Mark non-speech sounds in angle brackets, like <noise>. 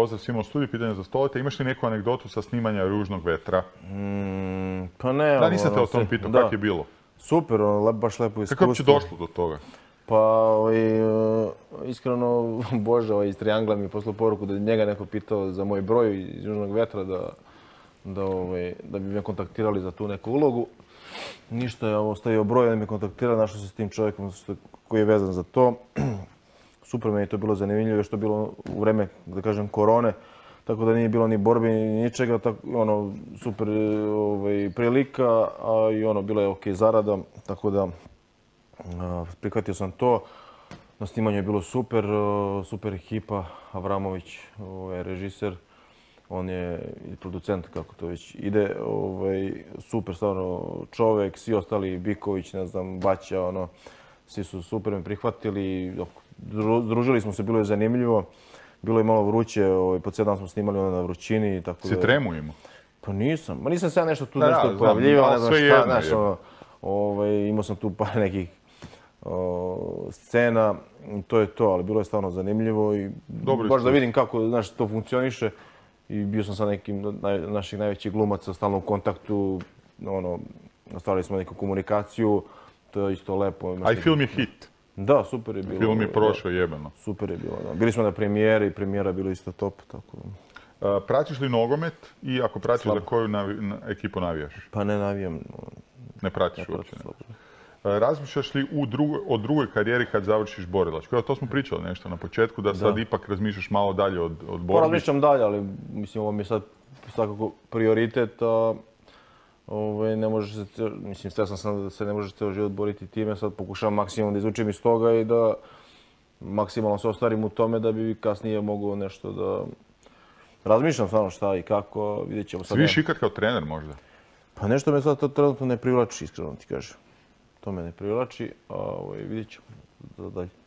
pozdrav svima u studiju, pitanje za stolite. Imaš li neku anegdotu sa snimanja Ružnog vetra? Mm, pa ne, Da, nisam te ono, o tom pitao, kako je bilo? Super, ono, baš lepo iskustvo. Kako je uopće došlo do toga? Pa, ovaj, e, iskreno, <laughs> Bože ovaj, iz Triangla mi je poslao poruku da je njega neko pitao za moj broj iz Južnog vetra da, da, ovaj, da bi me kontaktirali za tu neku ulogu. Ništa je ostavio broj da me kontaktira, našao se s tim čovjekom koji je vezan za to. <clears throat> Super mi je to bilo zanimljivo, još to je bilo u vreme, da kažem, korone, tako da nije bilo ni borbe ni ničega, tako, ono, super ovaj, prilika, a i ono, bilo je ok zarada, tako da a, prihvatio sam to. Na snimanju je bilo super, a, super ekipa, Avramović, ovaj, režiser, on je i producent, kako to već ide, ovaj, super stvarno čovjek, svi ostali, Biković, ne znam, Baća, ono, svi su super me prihvatili, Dru- združili smo se, bilo je zanimljivo, bilo je malo vruće, ovaj, po cijel dan smo snimali ono na vrućini, tako Si da... tremu imao? Pa nisam, ma nisam se ja nešto tu Da, nešto pojavljivao, ne znam sve šta, jedno znaš, je. ono, ovaj, imao sam tu par nekih o, scena, i to je to, ali bilo je stvarno zanimljivo i Dobro baš da vidim kako, znaš, to funkcioniše i bio sam sa nekim od naj, naših najvećih glumaca stalno u kontaktu, ono, nastavili smo neku komunikaciju, to je isto lepo. imaš A i film je hit. Da, super je bilo. Film je prošao jebeno. Super je bilo, da. Bili smo na premijeri i premijera je bilo isto top, tako. A, pratiš li nogomet i ako pratiš za koju navi- na- ekipu navijaš? Pa ne navijam, Ne pratiš ne uopće. ne? A, Razmišljaš li u o drugoj karijeri kad završiš borilačku? To smo pričali nešto na početku, da sad Da. ipak razmišljaš malo dalje od, od Pa borbi. razmišljam dalje, ali mislim ovo mi je sad svakako prioritet, a ovaj, ne može se, mislim svjestan sam da se ne može cijeli život boriti time, sad pokušavam maksimum da izučim iz toga i da maksimalno se ostvarim u tome da bi kasnije mogao nešto da razmišljam stvarno šta i kako, vidjet ćemo sad. Sviš ikad kao trener možda? Pa nešto me sad to trenutno ne privlači, iskreno ti kažem. To me ne privlači, a ovaj, vidjet ćemo dalje.